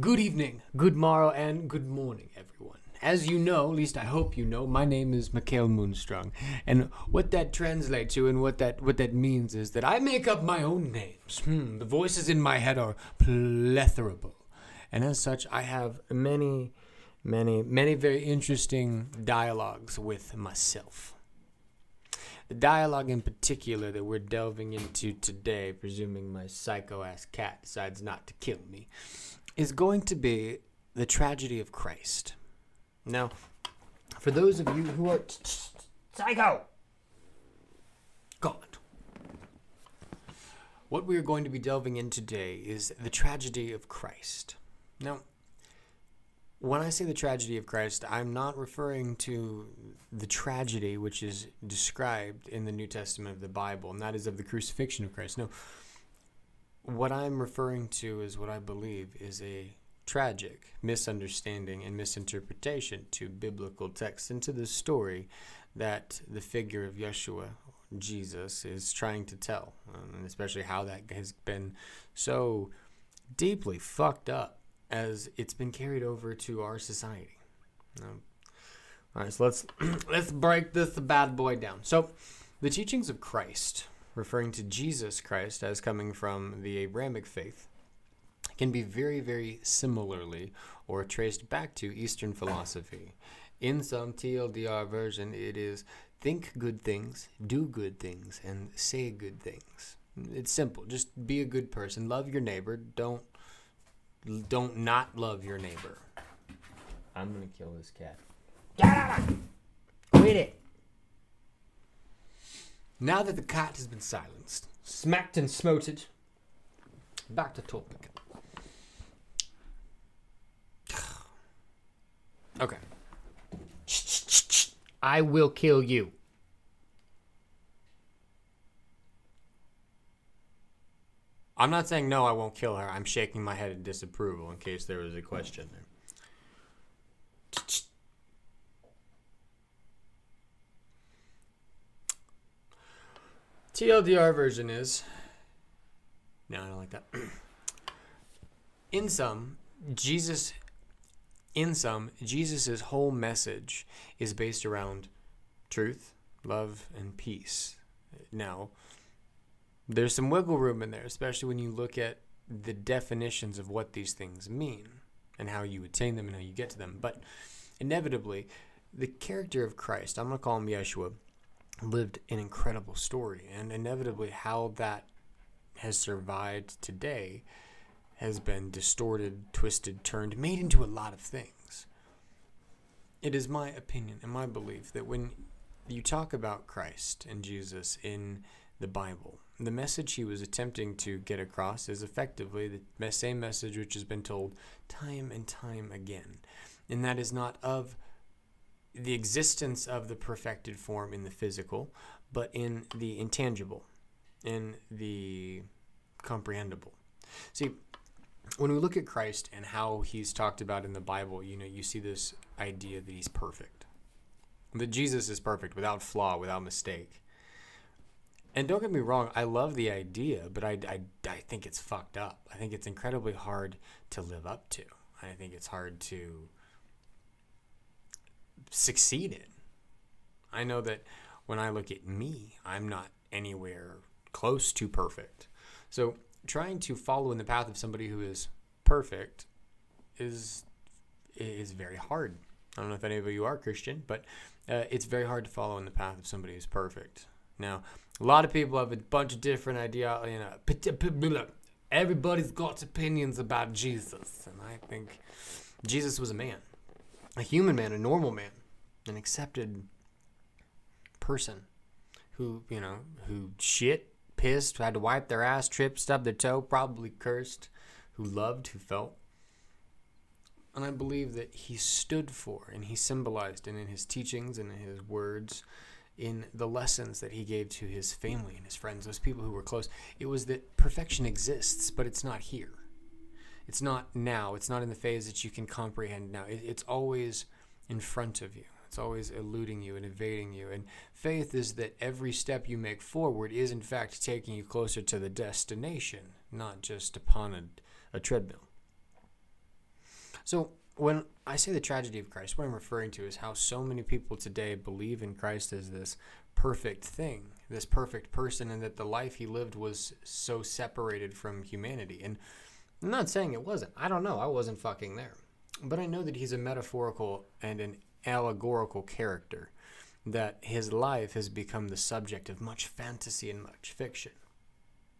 Good evening, good morrow, and good morning, everyone. As you know, at least I hope you know, my name is Mikhail Moonstrung, and what that translates to and what that what that means is that I make up my own names. Hmm, the voices in my head are plethorable, and as such, I have many, many, many very interesting dialogues with myself. The dialogue in particular that we're delving into today, presuming my psycho ass cat decides not to kill me, is going to be the tragedy of Christ. Now, for those of you who are psycho, God, what we are going to be delving in today is the tragedy of Christ. Now, when I say the tragedy of Christ, I'm not referring to the tragedy which is described in the New Testament of the Bible, and that is of the crucifixion of Christ. No, what I'm referring to is what I believe is a tragic misunderstanding and misinterpretation to biblical texts and to the story that the figure of Yeshua, Jesus, is trying to tell, um, and especially how that has been so deeply fucked up as it's been carried over to our society. Um, all right, so let's let's break this bad boy down. So, the teachings of Christ, referring to Jesus Christ as coming from the Abrahamic faith, can be very, very similarly or traced back to Eastern philosophy. In some TLDR version, it is think good things, do good things, and say good things. It's simple. Just be a good person. Love your neighbor. Don't don't not love your neighbor. I'm gonna kill this cat. Get out! Quit it. Now that the cat has been silenced, smacked and smoted, back to topic. Okay. I will kill you. I'm not saying no, I won't kill her. I'm shaking my head in disapproval in case there was a question there. TLDR version is. No, I don't like that. in some, Jesus. In some, Jesus' whole message is based around truth, love, and peace. Now, there's some wiggle room in there, especially when you look at the definitions of what these things mean and how you attain them and how you get to them. But inevitably, the character of Christ, I'm going to call him Yeshua, lived an incredible story. And inevitably, how that has survived today has been distorted, twisted, turned, made into a lot of things. It is my opinion and my belief that when you talk about Christ and Jesus in the Bible, the message he was attempting to get across is effectively the same message which has been told time and time again. And that is not of the existence of the perfected form in the physical, but in the intangible, in the comprehensible. See, when we look at Christ and how he's talked about in the Bible, you know, you see this idea that he's perfect. That Jesus is perfect, without flaw, without mistake. And don't get me wrong, I love the idea, but I, I, I think it's fucked up. I think it's incredibly hard to live up to. I think it's hard to succeed in. I know that when I look at me, I'm not anywhere close to perfect. So trying to follow in the path of somebody who is perfect is is very hard. I don't know if any of you are Christian, but uh, it's very hard to follow in the path of somebody who's perfect. Now, a lot of people have a bunch of different ideas. You know, everybody's got opinions about Jesus, and I think Jesus was a man, a human man, a normal man, an accepted person who you know who shit, pissed, had to wipe their ass, tripped, stubbed their toe, probably cursed, who loved, who felt. And I believe that he stood for and he symbolized and in his teachings and in his words in the lessons that he gave to his family and his friends, those people who were close. It was that perfection exists, but it's not here. It's not now. It's not in the phase that you can comprehend now. It, it's always in front of you. It's always eluding you and evading you. And faith is that every step you make forward is, in fact, taking you closer to the destination, not just upon a, a treadmill. So when I say the tragedy of Christ, what I'm referring to is how so many people today believe in Christ as this perfect thing, this perfect person, and that the life he lived was so separated from humanity. And I'm not saying it wasn't. I don't know. I wasn't fucking there. But I know that he's a metaphorical and an allegorical character, that his life has become the subject of much fantasy and much fiction.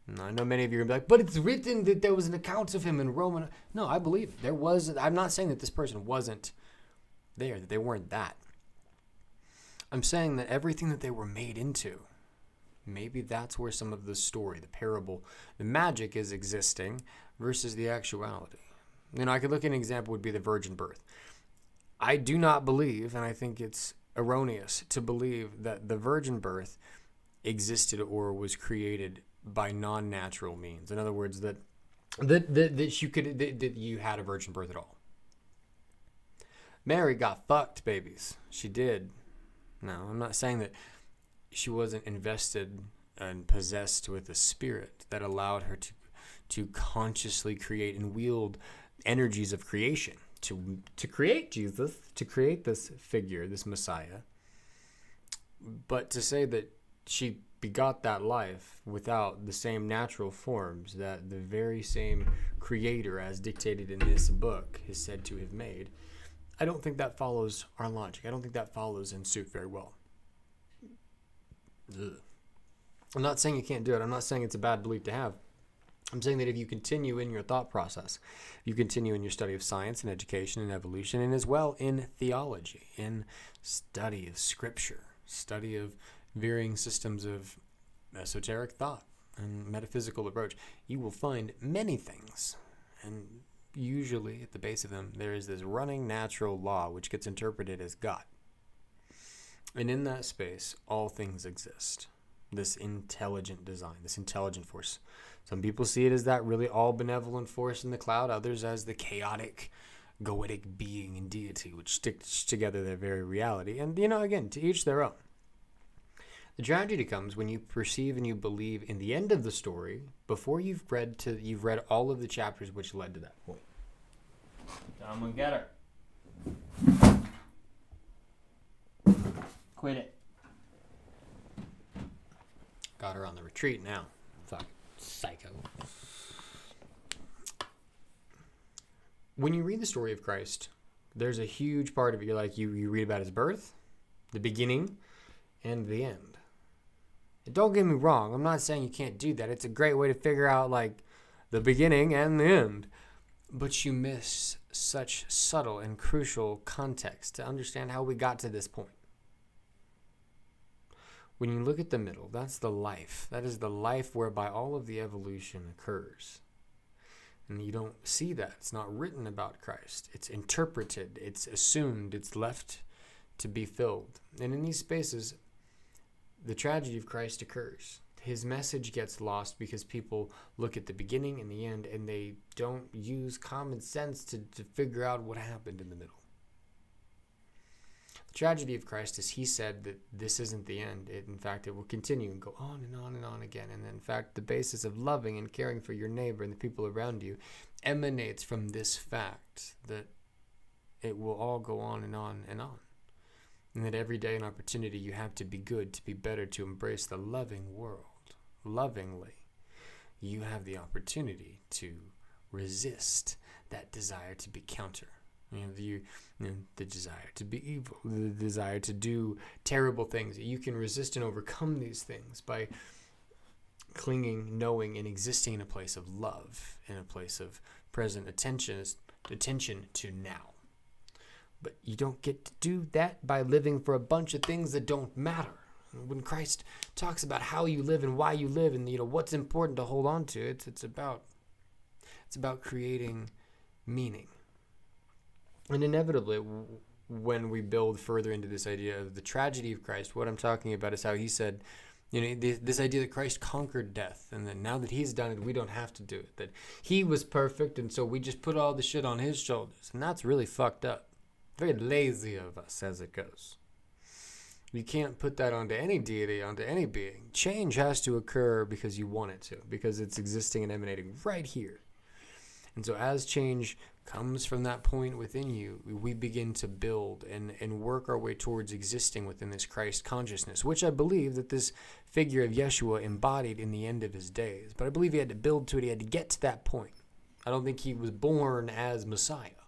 And I know many of you are like, but it's written that there was an account of him in Roman. No, I believe it. There was. I'm not saying that this person wasn't there, that they weren't that. I'm saying that everything that they were made into, maybe that's where some of the story, the parable, the magic is existing versus the actuality. You know, I could look at an example would be the virgin birth. I do not believe, and I think it's erroneous to believe that the virgin birth existed or was created by non-natural means. In other words, that that that, that you could that, that you had a virgin birth at all. Mary got fucked babies. She did. No, I'm not saying that she wasn't invested and possessed with a spirit that allowed her to to consciously create and wield energies of creation to to create Jesus, to create this figure, this Messiah. But to say that she begot that life without the same natural forms that the very same creator as dictated in this book is said to have made, I don't think that follows our logic. I don't think that follows in suit very well. Ugh. I'm not saying you can't do it. I'm not saying it's a bad belief to have. I'm saying that if you continue in your thought process, you continue in your study of science and education and evolution, and as well in theology, in study of scripture, study of varying systems of esoteric thought and metaphysical approach, you will find many things. And usually at the base of them, there is this running natural law which gets interpreted as God. And in that space, all things exist. This intelligent design, this intelligent force. Some people see it as that really all benevolent force in the cloud, others as the chaotic, goetic being and deity, which sticks together their very reality. And, you know, again, to each their own. The tragedy comes when you perceive and you believe in the end of the story before you've read to you've read all of the chapters which led to that point. I'm gonna get her. Quit it. Got her on the retreat now. Psycho. When you read the story of Christ, there's a huge part of it. You're like you, you read about his birth, the beginning, and the end. And don't get me wrong, I'm not saying you can't do that. It's a great way to figure out like the beginning and the end. But you miss such subtle and crucial context to understand how we got to this point. When you look at the middle, that's the life. That is the life whereby all of the evolution occurs. And you don't see that. It's not written about Christ. It's interpreted, it's assumed, it's left to be filled. And in these spaces, the tragedy of Christ occurs. His message gets lost because people look at the beginning and the end and they don't use common sense to, to figure out what happened in the middle. The tragedy of Christ is he said that this isn't the end. It, in fact, it will continue and go on and on and on again. And in fact, the basis of loving and caring for your neighbor and the people around you emanates from this fact that it will all go on and on and on and that every day an opportunity you have to be good, to be better, to embrace the loving world lovingly, you have the opportunity to resist that desire to be counter. You know, the, you know, the desire to be evil, the desire to do terrible things. You can resist and overcome these things by clinging, knowing, and existing in a place of love, in a place of present attention, attention to now. But you don't get to do that by living for a bunch of things that don't matter. When Christ talks about how you live and why you live and you know what's important to hold on to, it's it's about it's about creating meaning. And inevitably when we build further into this idea of the tragedy of Christ, what I'm talking about is how he said, you know, this idea that Christ conquered death, and that now that He's done it, we don't have to do it. That He was perfect, and so we just put all the shit on His shoulders, and that's really fucked up. Very lazy of us as it goes. You can't put that onto any deity, onto any being. Change has to occur because you want it to, because it's existing and emanating right here. And so, as change comes from that point within you, we begin to build and, and work our way towards existing within this Christ consciousness, which I believe that this figure of Yeshua embodied in the end of his days. But I believe he had to build to it, he had to get to that point. I don't think he was born as Messiah.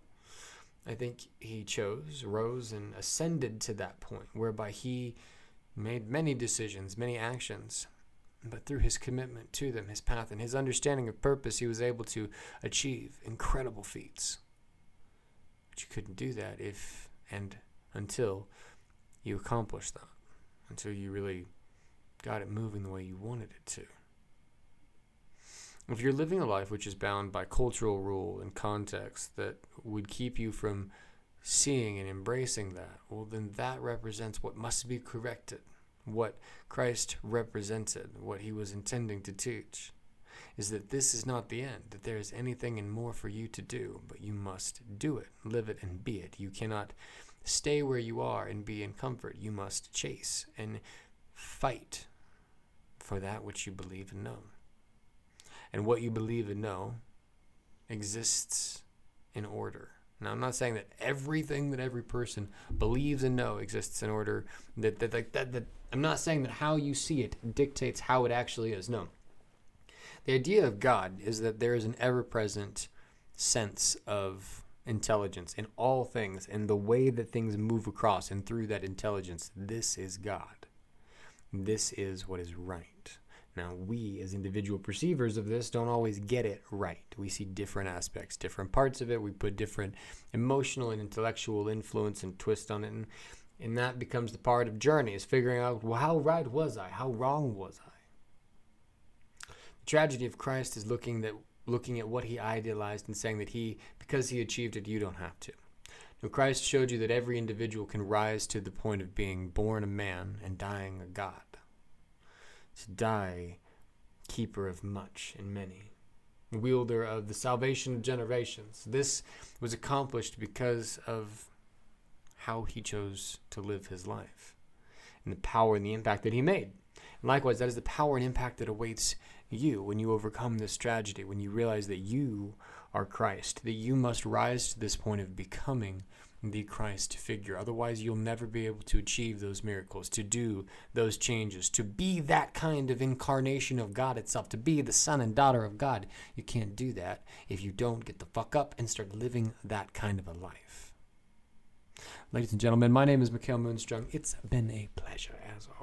I think he chose, rose, and ascended to that point whereby he made many decisions, many actions but through his commitment to them, his path, and his understanding of purpose, he was able to achieve incredible feats. But you couldn't do that if and until you accomplished that, until you really got it moving the way you wanted it to. If you're living a life which is bound by cultural rule and context that would keep you from seeing and embracing that, well, then that represents what must be corrected what Christ represented, what he was intending to teach, is that this is not the end, that there is anything and more for you to do, but you must do it, live it, and be it. You cannot stay where you are and be in comfort. You must chase and fight for that which you believe and know. And what you believe and know exists in order. Now, I'm not saying that everything that every person believes and know exists in order. That that, that, that, that I'm not saying that how you see it dictates how it actually is. No. The idea of God is that there is an ever-present sense of intelligence in all things and the way that things move across and through that intelligence. This is God. This is what is right. Now, we as individual perceivers of this don't always get it right. We see different aspects, different parts of it. We put different emotional and intellectual influence and twist on it. And, and that becomes the part of journey is figuring out, well, how right was I? How wrong was I? The tragedy of Christ is looking that looking at what he idealized and saying that he, because he achieved it, you don't have to. Now, Christ showed you that every individual can rise to the point of being born a man and dying a God to die, keeper of much and many, wielder of the salvation of generations. This was accomplished because of how he chose to live his life and the power and the impact that he made. And likewise, that is the power and impact that awaits you when you overcome this tragedy, when you realize that you are Christ, that you must rise to this point of becoming the Christ figure. Otherwise, you'll never be able to achieve those miracles, to do those changes, to be that kind of incarnation of God itself, to be the son and daughter of God. You can't do that if you don't get the fuck up and start living that kind of a life. Ladies and gentlemen, my name is Mikhail Moonstrung. It's been a pleasure as always.